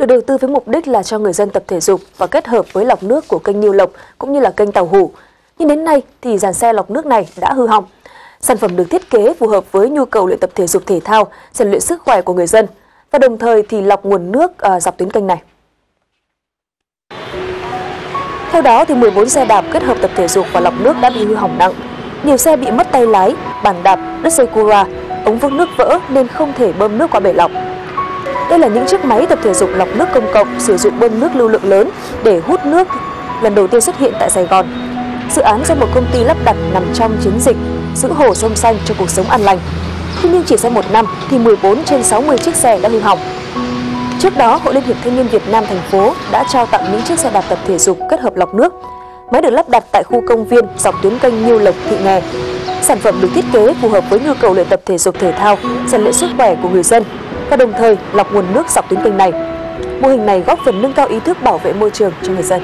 được đầu tư với mục đích là cho người dân tập thể dục và kết hợp với lọc nước của kênh Nhiêu Lộc cũng như là kênh Tàu Hủ. Nhưng đến nay thì dàn xe lọc nước này đã hư hỏng. Sản phẩm được thiết kế phù hợp với nhu cầu luyện tập thể dục thể thao, rèn luyện sức khỏe của người dân và đồng thời thì lọc nguồn nước à, dọc tuyến kênh này. Theo đó, thì 14 xe đạp kết hợp tập thể dục và lọc nước đã bị hư hỏng nặng. Nhiều xe bị mất tay lái, bàn đạp, đứt dây cura, ống vưng nước vỡ nên không thể bơm nước qua bể lọc. Đây là những chiếc máy tập thể dục lọc nước công cộng sử dụng bơm nước lưu lượng lớn để hút nước lần đầu tiên xuất hiện tại Sài Gòn. Dự án do một công ty lắp đặt nằm trong chiến dịch giữ hồ sông xanh cho cuộc sống an lành. Thế nhưng chỉ sau một năm thì 14 trên 60 chiếc xe đã hư hỏng. Trước đó, Hội Liên hiệp Thanh niên Việt Nam thành phố đã trao tặng những chiếc xe đạp tập thể dục kết hợp lọc nước. Máy được lắp đặt tại khu công viên dọc tuyến kênh Nhiêu Lộc, Thị Nghè. Sản phẩm được thiết kế phù hợp với nhu cầu luyện tập thể dục thể thao, rèn luyện sức khỏe của người dân và đồng thời lọc nguồn nước dọc tuyến kênh này. Mô hình này góp phần nâng cao ý thức bảo vệ môi trường cho người dân.